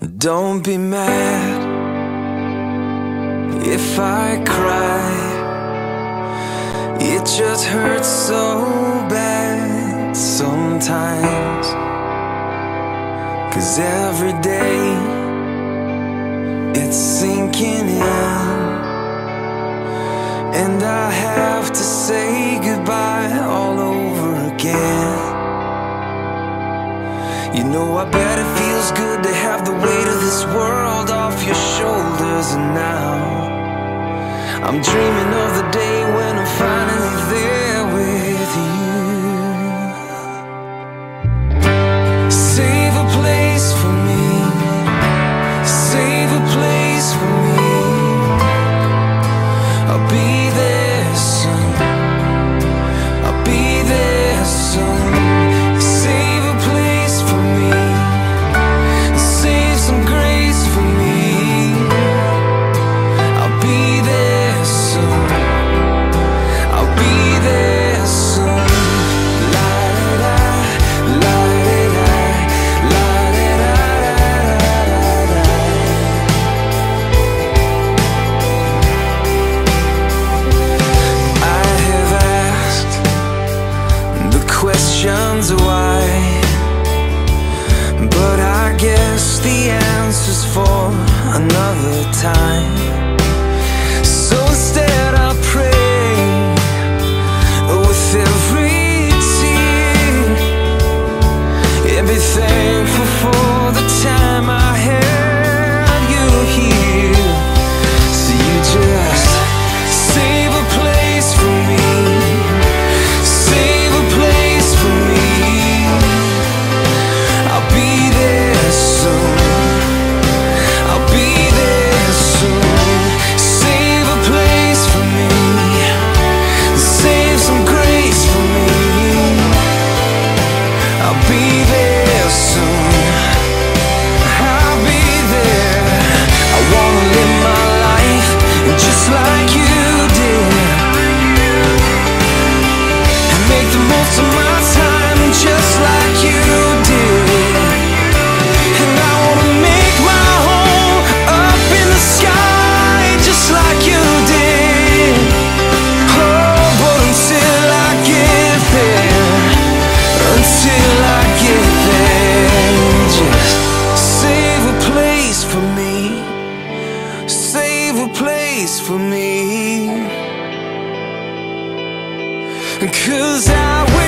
Don't be mad if I cry. It just hurts so bad sometimes. Cause every day it's sinking in. And I have to say goodbye all over again. You know, I better this world off your shoulders and now. I'm dreaming of the day when I time. Cause I will